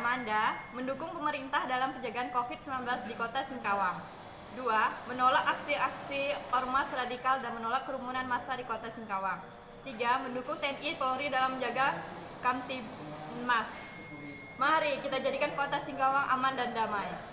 Amanda mendukung pemerintah dalam penjagaan COVID-19 di kota Singkawang. 2. Menolak aksi-aksi ormas radikal dan menolak kerumunan massa di kota Singkawang. 3. Mendukung TNI Polri dalam menjaga Kamtibmas. Mari kita jadikan kota Singkawang aman dan damai.